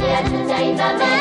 Let the day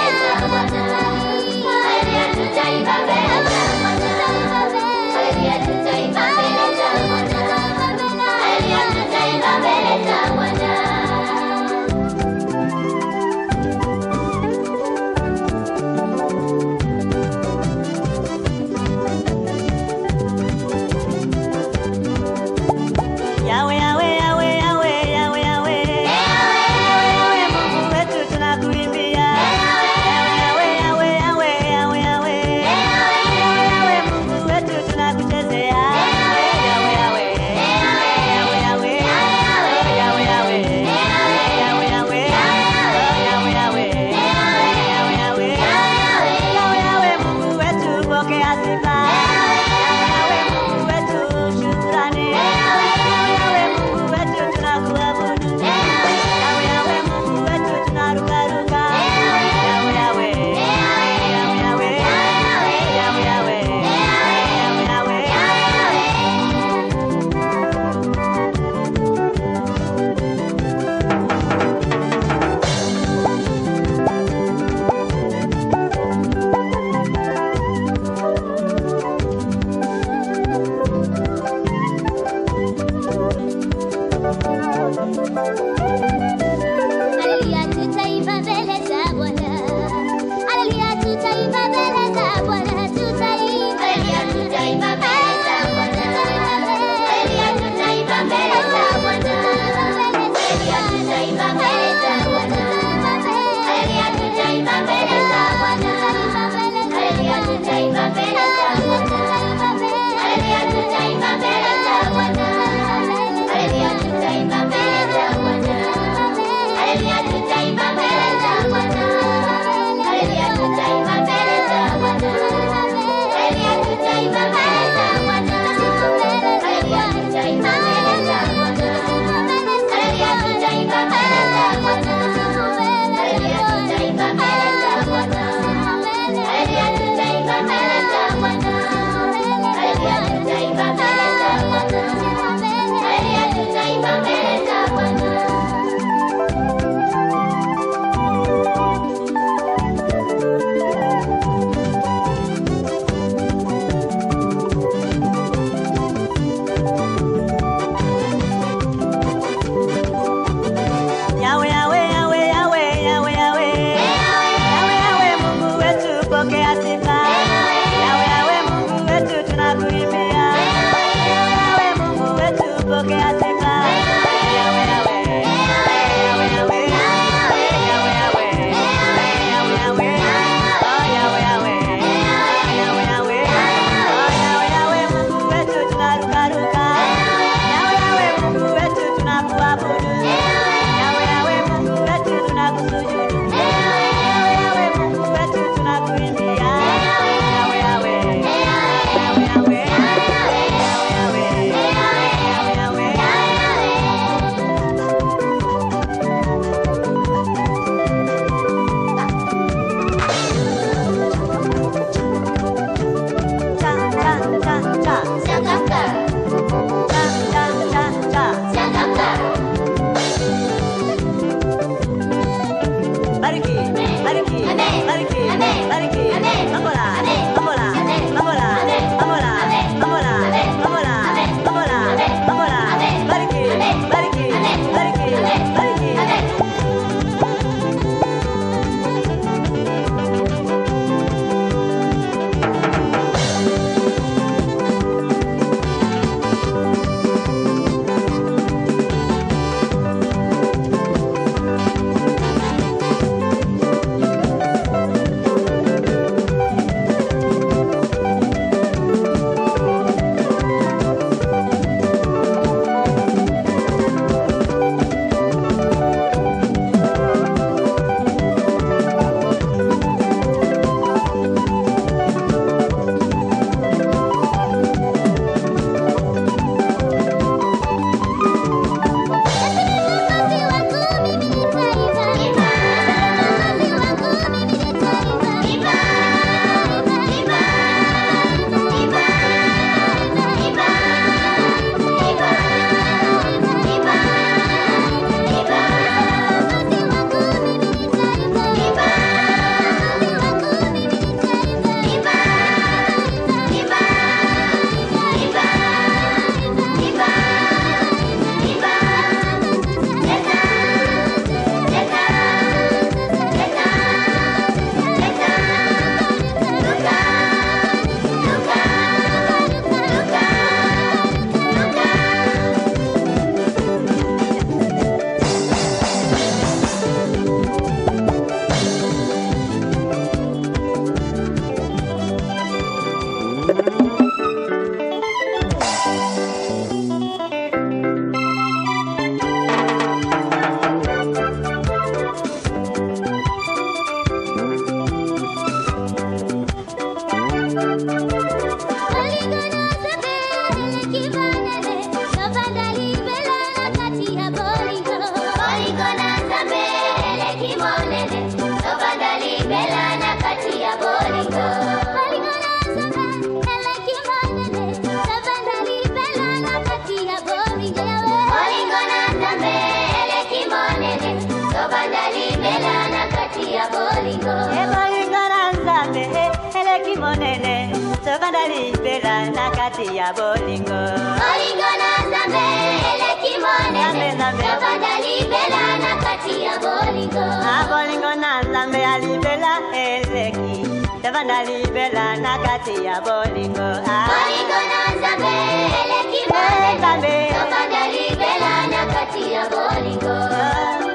eleki monene tobanda libela na kati ya bolingo. Bolingo na nzambe eleki monenetobanda libela na kati ya bolingo. Abolingo na nzambe ya libela eleki. Tobanda libela na kati ya bolingo bolingo na nzambe eleki monene tobanda libela na kati ya bolingo.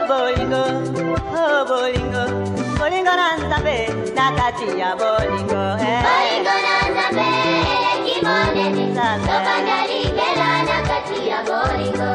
Bolingo. Oh bolingo. Eh. bolingo na nzape na ya bolingo bolingo na kimone kimoneni topanda libela na kati ya bolingo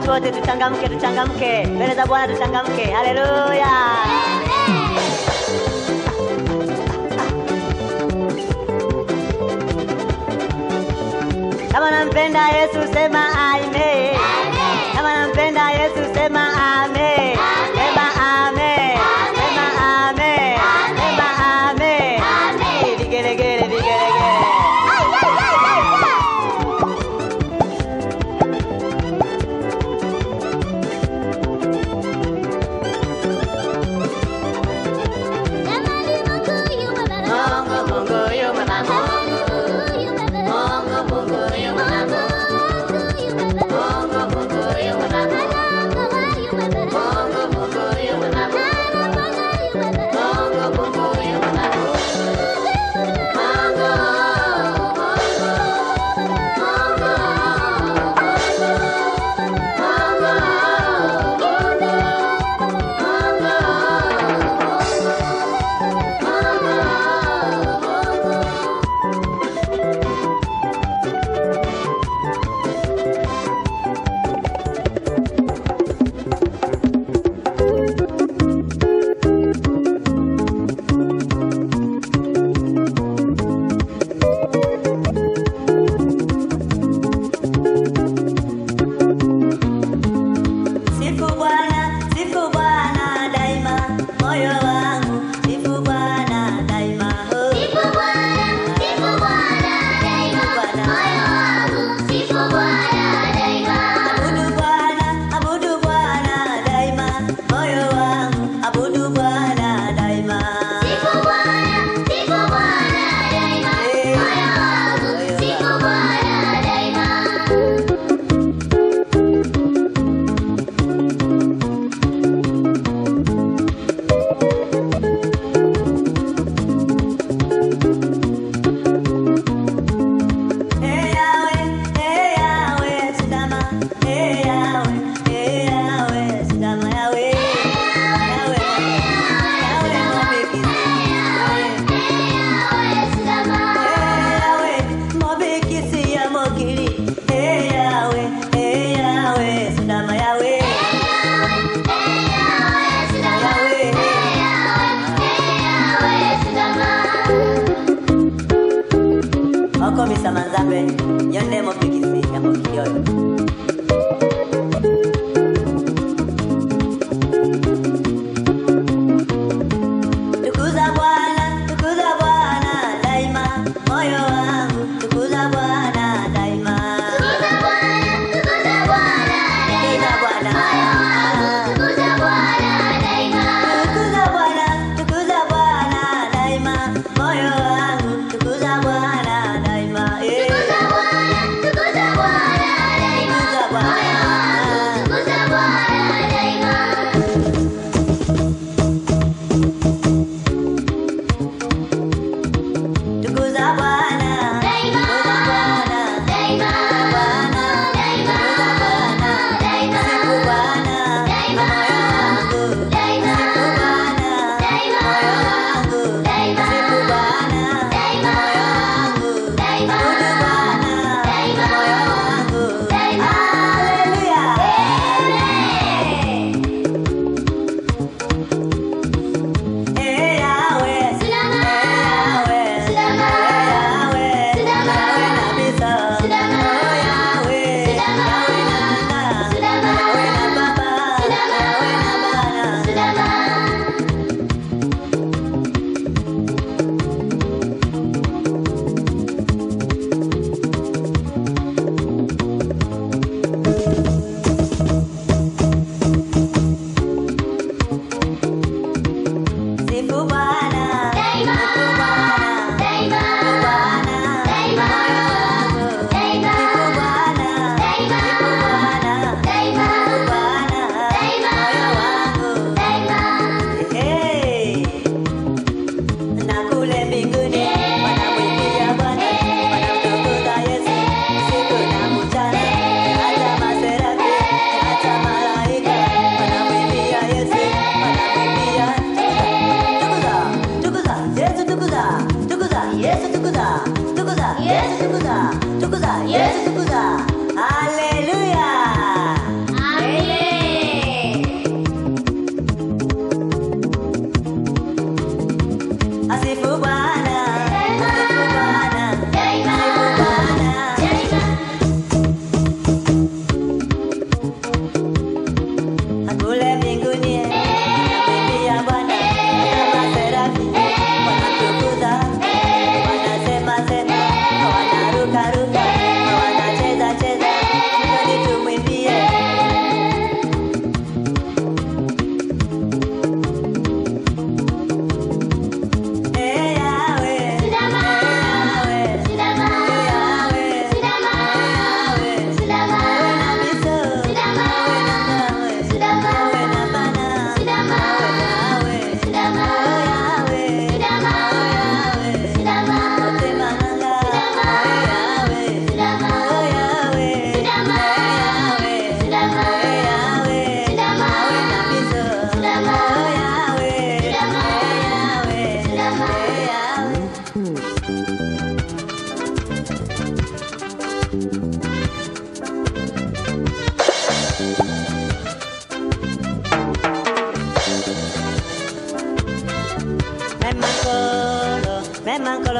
Watu wote tuchangamke, tuchangamke mbele za Bwana, tuchangamke. Haleluya! Kama nampenda Yesu sema amen. Kama nampenda Yesu sema amen. 좋아요.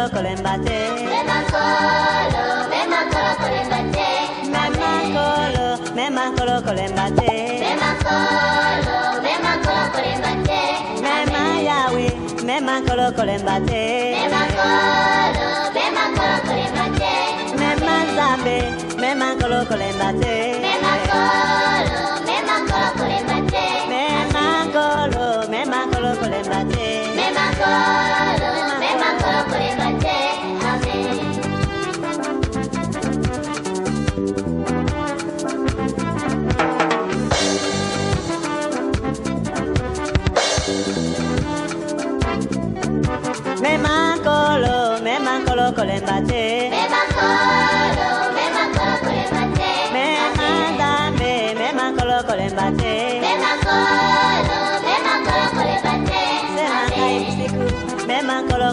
makolo me makolo me me makolo me me makolo me me mayawi me me makolo me me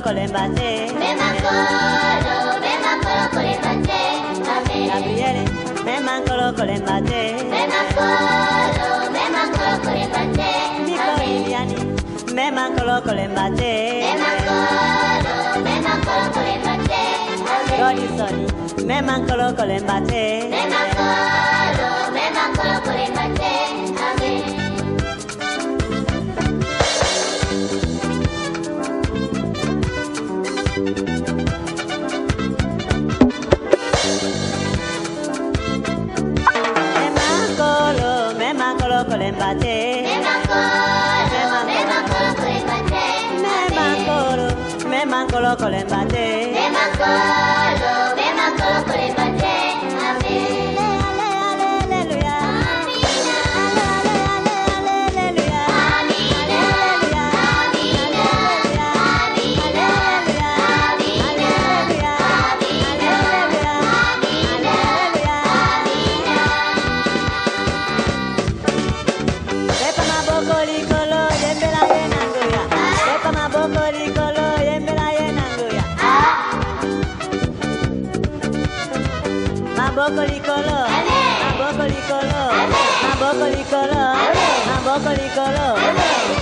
colembate. Me mancolo, me mancolo colembate. Gabriele, me mancolo colembate. Me mancolo, me mancolo colembate. Nico Iliani, me mancolo colembate. Me mancolo, me mancolo colembate. Gorisoni, me mancolo colembate. Me mancolo. bate. Me mancolo, me mancolo cole bate. Me mancolo, me mancolo cole bate. Me mancolo, me mancolo cole bate. 咖喱咖喱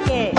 okay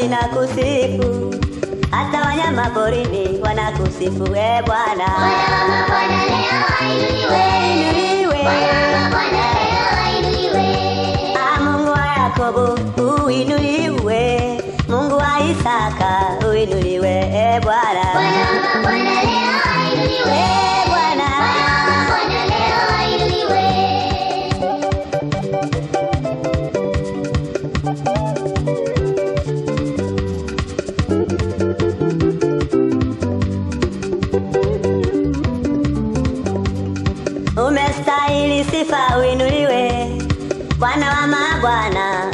vinakusifu, hata wanyama porini wanakusifu e Bwana. Ah, Mungu wa Yakobo uinuliwe i banana.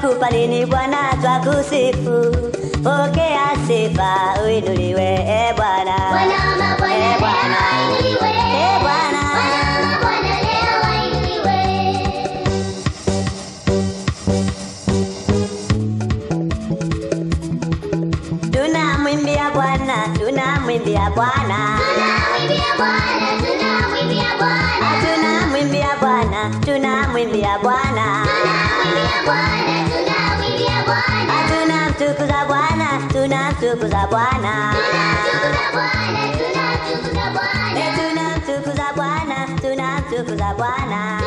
Tutakupa nini Bwana, twakusifu. Pokea sifa, uinuliwe e. Tunamwimbia tunamwimbia. Tunamwimbia Bwana, tunamwimbia Bwana. Tunamwimbia Bwana, tunamwimbia Bwana. Bwana. Tunamtukuza Bwana, Tunamtukuza Bwana, tunamtukuza Bwana.